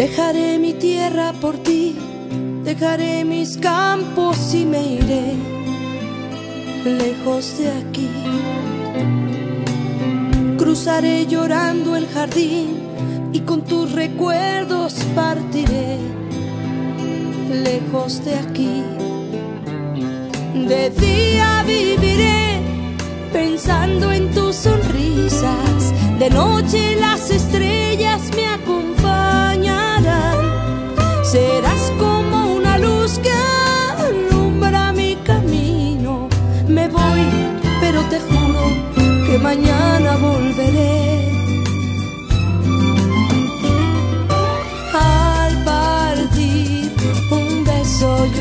Dejaré mi tierra por ti, dejaré mis campos y me iré lejos de aquí. Cruzaré llorando el jardín y con tus recuerdos partiré lejos de aquí. De día viviré pensando en tus sonrisas, de noche las estrellas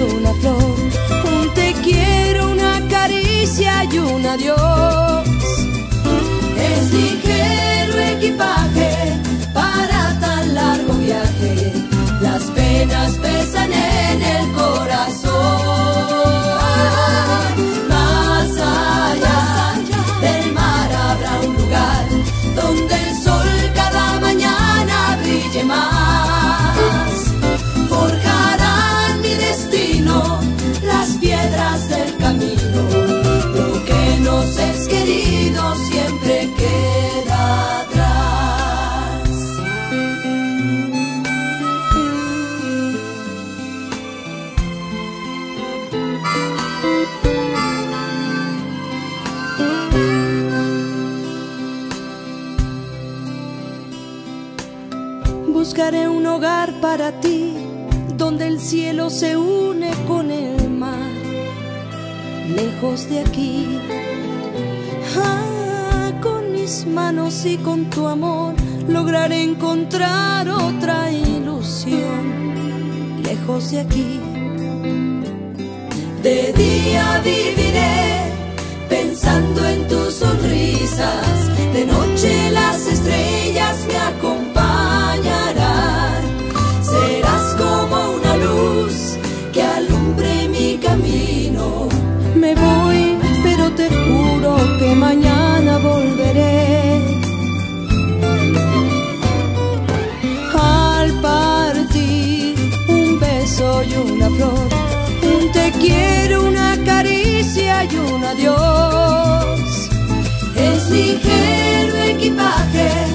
una flor, un te quiero, una caricia y un adiós. Buscaré un hogar para ti, donde el cielo se une con el mar, lejos de aquí. Ah, con mis manos y con tu amor lograré encontrar otra ilusión, lejos de aquí. De día viviré pensando en tus sonrisas, quiero, una caricia y un adiós. Es ligero equipaje